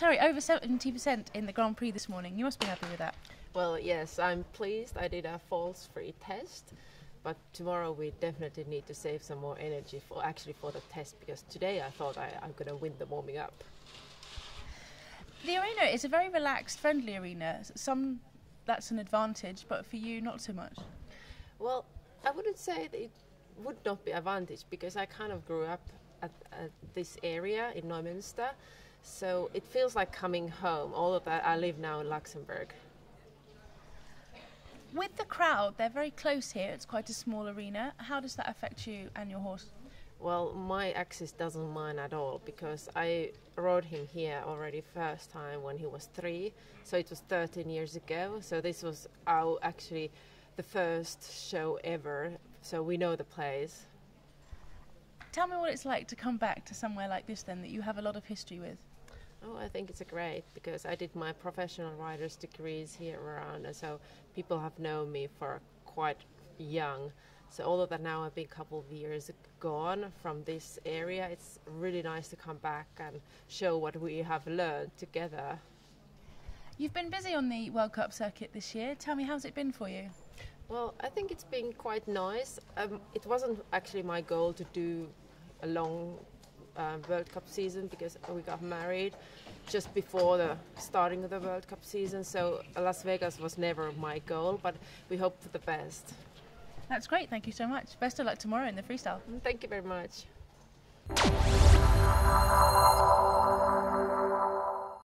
Terhi, over 70% in the Grand Prix this morning. You must be happy with that. Well, yes, I'm pleased. I did a false free test, but tomorrow we definitely need to save some more energy for actually for the test because today I thought I, I'm going to win the warming up. The arena is a very relaxed, friendly arena. Some that's an advantage, but for you, not so much. Well, I wouldn't say that it would not be advantage because I kind of grew up at, at this area in Neumünster, so it feels like coming home. All of that, I live now in Luxembourg. With the crowd, they're very close here. It's quite a small arena. How does that affect you and your horse? Well, my axis doesn't mind at all because I rode him here already first time when he was three, so it was 13 years ago. So this was our actually the first show ever, so we know the place. Tell me what it's like to come back to somewhere like this then that you have a lot of history with. Oh, I think it's a great because I did my professional rider's degrees here around, and so people have known me for quite young. So although that now I've been a couple of years gone from this area, it's really nice to come back and show what we have learned together. You've been busy on the World Cup circuit this year. Tell me, how's it been for you? Well, I think it's been quite nice. Um, it wasn't actually my goal to do a long uh, World Cup season because we got married just before the starting of the World Cup season. So Las Vegas was never my goal, but we hope for the best. That's great. Thank you so much. Best of luck tomorrow in the freestyle. Thank you very much.